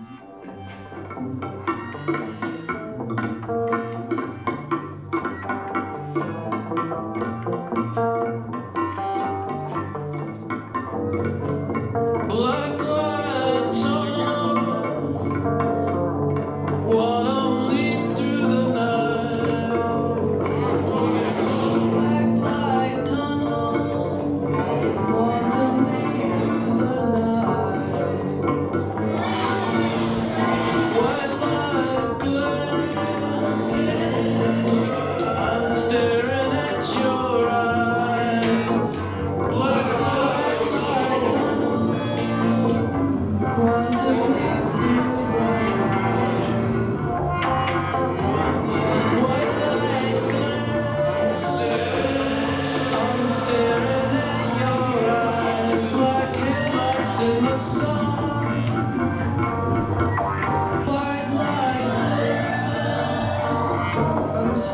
Mm-hmm.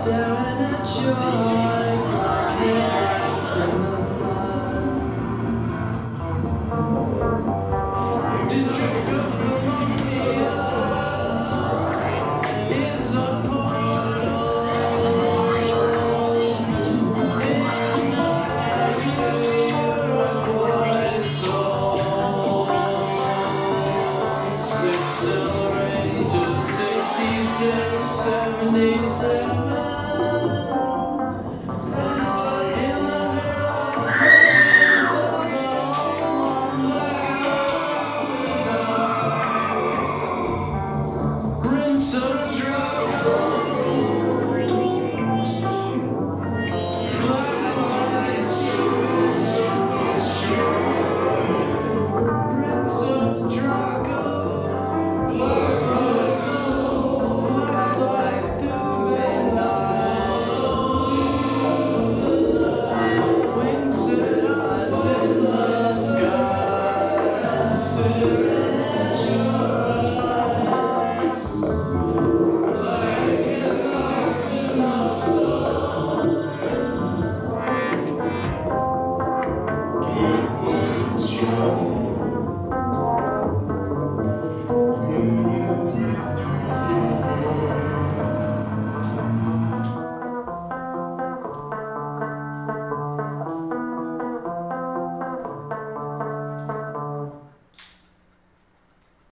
staring at your eyes like a summer sun. District of Columbia is a part of. Accelerate to 66, Oh. Shalom.